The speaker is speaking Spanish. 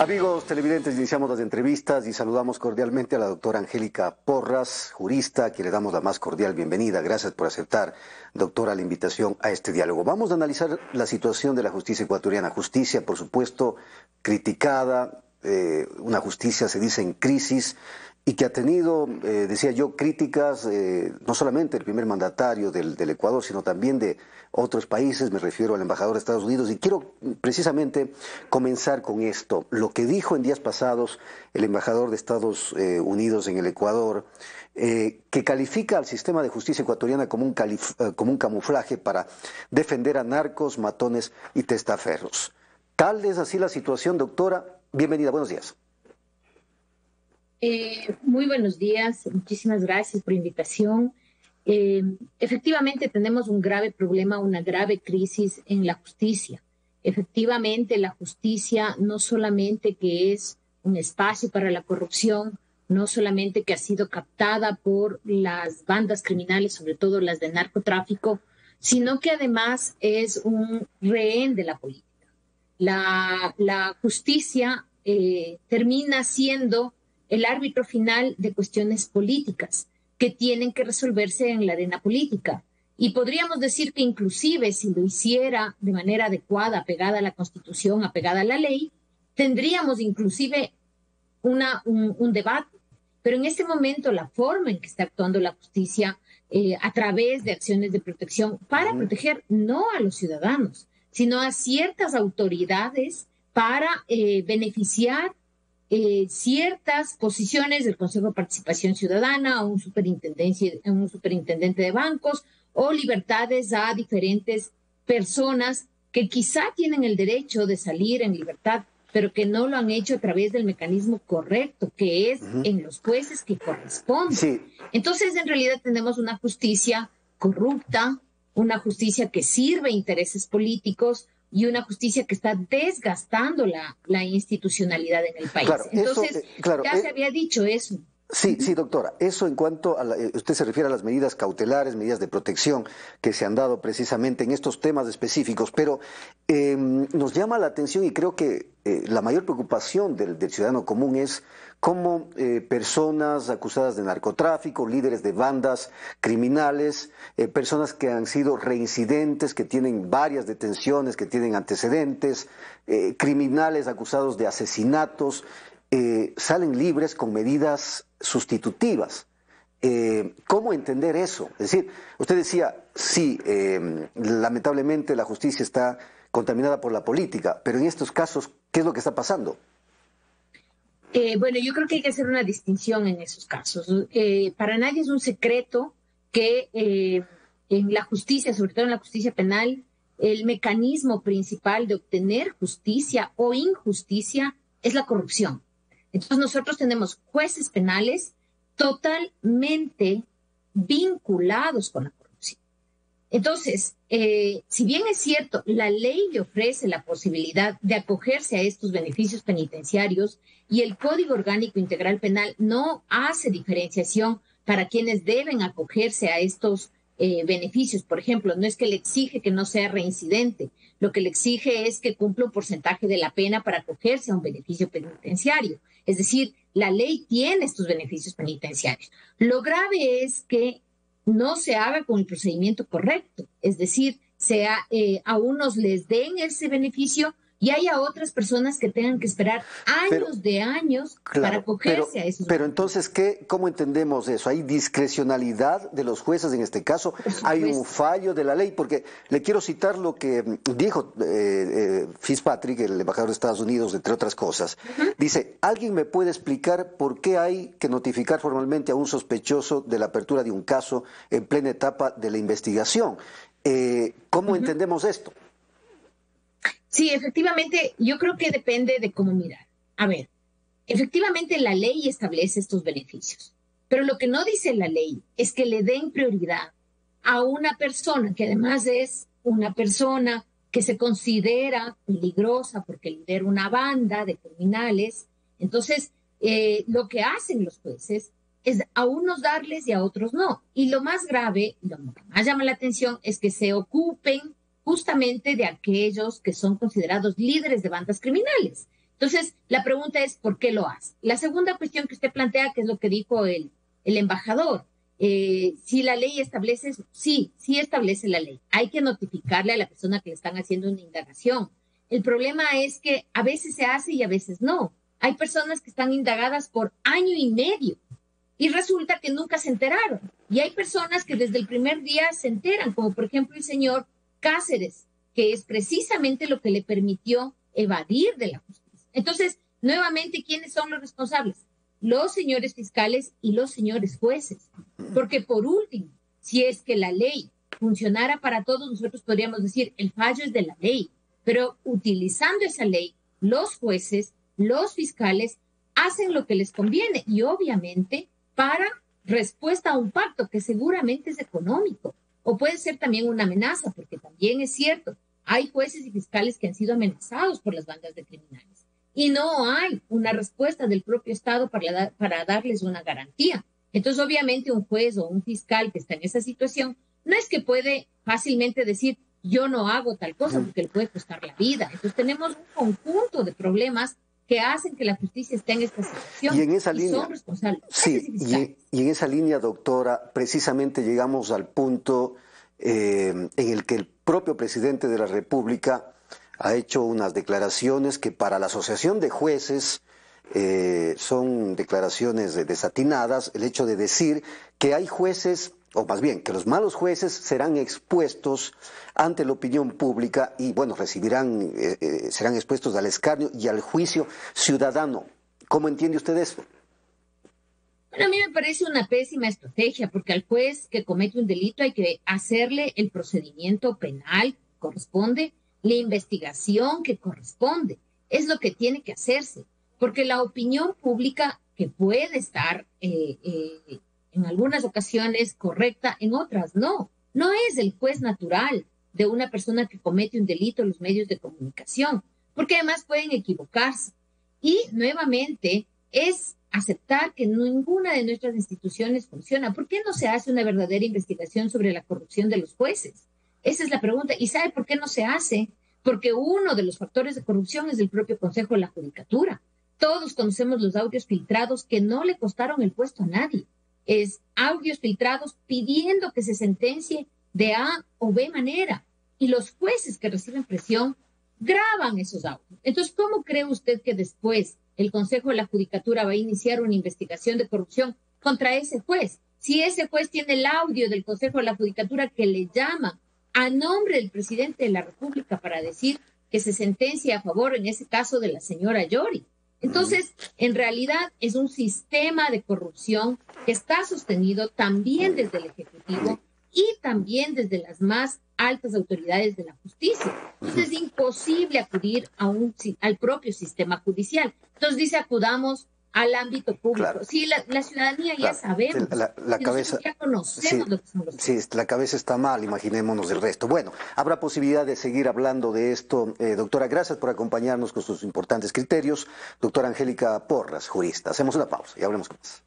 Amigos televidentes, iniciamos las entrevistas y saludamos cordialmente a la doctora Angélica Porras, jurista, a quien le damos la más cordial bienvenida. Gracias por aceptar, doctora, la invitación a este diálogo. Vamos a analizar la situación de la justicia ecuatoriana. Justicia, por supuesto, criticada, eh, una justicia, se dice, en crisis y que ha tenido, eh, decía yo, críticas eh, no solamente del primer mandatario del, Ecuador, sino también de otros países, me refiero al embajador de Estados Unidos, y quiero precisamente comenzar con esto. Lo que dijo en días pasados el embajador de Estados eh, Unidos en el Ecuador, que califica al sistema de justicia ecuatoriana como un, como un camuflaje para defender a narcos, matones y testaferros. Tal es así la situación, doctora. Bienvenida, buenos días. Eh, muy buenos días, muchísimas gracias por la invitación. Eh, efectivamente tenemos un grave problema, una grave crisis en la justicia. Efectivamente, la justicia no solamente que es un espacio para la corrupción, no solamente que ha sido captada por las bandas criminales, sobre todo las de narcotráfico, sino que además es un rehén de la política. La, justicia eh, termina siendo el árbitro final de cuestiones políticas que tienen que resolverse en la arena política. Y podríamos decir que inclusive si lo hiciera de manera adecuada, apegada a la Constitución, apegada a la ley, tendríamos inclusive una, un, debate. Pero en este momento la forma en que está actuando la justicia eh, a través de acciones de protección para proteger no a los ciudadanos, sino a ciertas autoridades para eh, beneficiar eh, ciertas posiciones del Consejo de Participación Ciudadana, un, un superintendente de bancos o libertades a diferentes personas que quizá tienen el derecho de salir en libertad, pero que no lo han hecho a través del mecanismo correcto, que es en los jueces que corresponde. Entonces, en realidad tenemos una justicia corrupta, una justicia que sirve a intereses políticos, y una justicia que está desgastando la, la institucionalidad en el país. Entonces, eh, ya se eh, había dicho eso. Sí, sí, doctora. Eso en cuanto a eh, usted se refiere a las medidas cautelares, medidas de protección que se han dado precisamente en estos temas específicos, pero em, nos llama la atención y creo que la mayor preocupación del, del, ciudadano común es cómo personas acusadas de narcotráfico, líderes de bandas criminales, personas que han sido reincidentes, que tienen varias detenciones, que tienen antecedentes, criminales acusados de asesinatos, eh, salen libres con medidas sustitutivas. Eh, ¿Cómo entender eso? Es decir, usted decía, sí, eh, lamentablemente la justicia está contaminada por la política, pero en estos casos, ¿qué es lo que está pasando? Bueno, yo creo que hay que hacer una distinción en esos casos. para nadie es un secreto que en la justicia, sobre todo en la justicia penal, el mecanismo principal de obtener justicia o injusticia es la corrupción. Entonces nosotros tenemos jueces penales totalmente vinculados con la. Entonces, eh, si bien es cierto, la ley le ofrece la posibilidad de acogerse a estos beneficios penitenciarios y el Código Orgánico Integral Penal no hace diferenciación para quienes deben acogerse a estos eh, beneficios. Por ejemplo, no es que le exige que no sea reincidente, lo que le exige es que cumpla un porcentaje de la pena para acogerse a un beneficio penitenciario. Es decir, la ley tiene estos beneficios penitenciarios. Lo grave es que no se haga con el procedimiento correcto, es decir, sea, eh, a unos les den ese beneficio y haya otras personas que tengan que esperar años de años para acogerse a esos. Pero entonces, ¿qué, ¿cómo entendemos eso? ¿Hay discrecionalidad de los jueces en este caso? ¿Hay un fallo de la ley? Porque le quiero citar lo que dijo eh, eh, Fitzpatrick, el embajador de Estados Unidos, entre otras cosas. Dice, ¿alguien me puede explicar por qué hay que notificar formalmente a un sospechoso de la apertura de un caso en plena etapa de la investigación? Eh, ¿Cómo entendemos esto? Sí, efectivamente, yo creo que depende de cómo mirar. A ver, efectivamente la ley establece estos beneficios, pero lo que no dice la ley es que le den prioridad a una persona que además es una persona que se considera peligrosa porque lidera una banda de criminales. Entonces, eh, lo que hacen los jueces es a unos darles y a otros no. Y lo más grave, lo que más llama la atención es que se ocupen justamente de aquellos que son considerados líderes de bandas criminales, Entonces, la pregunta es, ¿por qué lo hace? La segunda cuestión que usted plantea, que es lo que dijo el, embajador, eh, si la ley establece sí, sí establece la ley. Hay que notificarle a la persona que le están haciendo una indagación. El problema es que a veces se hace y a veces no. Hay personas que están indagadas por año y medio y resulta que nunca se enteraron. Y hay personas que desde el primer día se enteran, como por ejemplo el señor Cáceres, que es precisamente lo que le permitió evadir de la justicia. Entonces, nuevamente, ¿quiénes son los responsables? Los señores fiscales y los señores jueces. Porque por último, si es que la ley funcionara para todos, nosotros podríamos decir, el fallo es de la ley, pero utilizando esa ley, los jueces, los fiscales hacen lo que les conviene y obviamente para respuesta a un pacto que seguramente es económico o puede ser también una amenaza, porque también es cierto, hay jueces y fiscales que han sido amenazados por las bandas de criminales y no hay una respuesta del propio Estado para, para darles una garantía. Entonces, obviamente, un juez o un fiscal que está en esa situación no es que puede fácilmente decir, yo no hago tal cosa porque le puede costar la vida. Entonces, tenemos un conjunto de problemas que hacen que la justicia esté en esta situación. Y en esa línea, son responsables. Sí, y, en esa línea, doctora, precisamente llegamos al punto eh, en el que el propio presidente de la República ha hecho unas declaraciones que para la Asociación de Jueces eh, son declaraciones desatinadas, el hecho de decir que hay jueces, o más bien, que los malos jueces serán expuestos ante la opinión pública y, bueno, recibirán, eh, eh, serán expuestos al escarnio y al juicio ciudadano. ¿Cómo entiende usted eso? Bueno, a mí me parece una pésima estrategia, porque al juez que comete un delito hay que hacerle el procedimiento penal que corresponde, la investigación que corresponde. Es lo que tiene que hacerse porque la opinión pública, que puede estar eh, en algunas ocasiones correcta, en otras no, no es el juez natural de una persona que comete un delito en los medios de comunicación, porque además pueden equivocarse. Y nuevamente es aceptar que ninguna de nuestras instituciones funciona. ¿Por qué no se hace una verdadera investigación sobre la corrupción de los jueces? Esa es la pregunta. ¿Y sabe por qué no se hace? Porque uno de los factores de corrupción es el propio Consejo de la Judicatura. Todos conocemos los audios filtrados que no le costaron el puesto a nadie. Es audios filtrados pidiendo que se sentencie de A o B manera. Y los jueces que reciben presión graban esos audios. Entonces, ¿cómo cree usted que después el Consejo de la Judicatura va a iniciar una investigación de corrupción contra ese juez? Si ese juez tiene el audio del Consejo de la Judicatura que le llama a nombre del presidente de la República para decir que se sentencia a favor, en ese caso, de la señora Yori. Entonces, en realidad es un sistema de corrupción que está sostenido también desde el Ejecutivo y también desde las más altas autoridades de la justicia. Entonces es imposible acudir al propio sistema judicial. Entonces dice acudamos al ámbito público. Sí, la, ciudadanía ya sabemos. La, cabeza, ya conocemos lo que son los Sí, la cabeza está mal, imaginémonos el resto. Bueno, habrá posibilidad de seguir hablando de esto. Eh, doctora, gracias por acompañarnos con sus importantes criterios. Doctora Angélica Porras, jurista. Hacemos una pausa y hablemos con más.